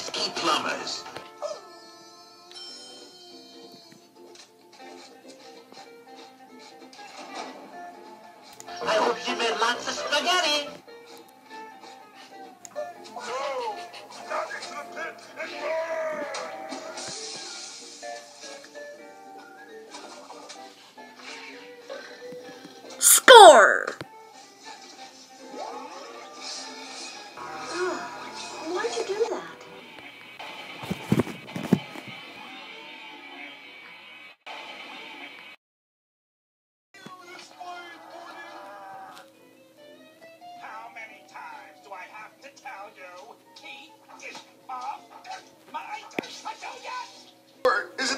Squeaky Plumbers. I hope she made lots of spaghetti. No! Not into the pit and burn! Score! Why'd you do that?